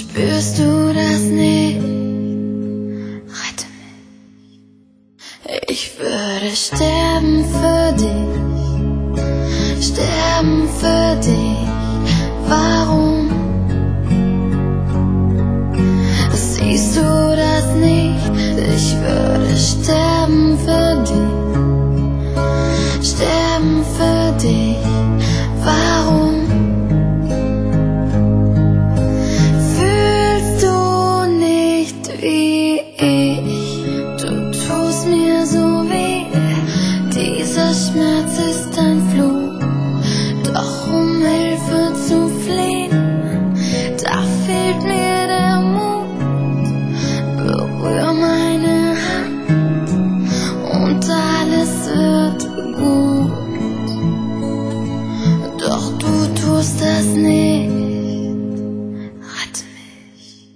Spürst du das nicht? Rette mich. Ich würde sterben für dich, sterben für dich. Warum siehst du das nicht? Ich würde sterben für dich, sterben für dich. das nicht. Rette mich.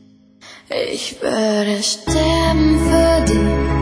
Ich würde sterben für dich.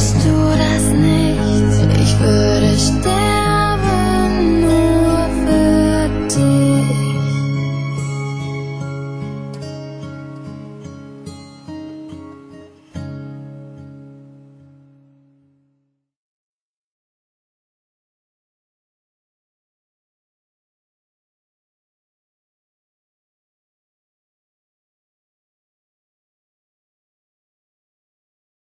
Spürst du das nicht? Ich will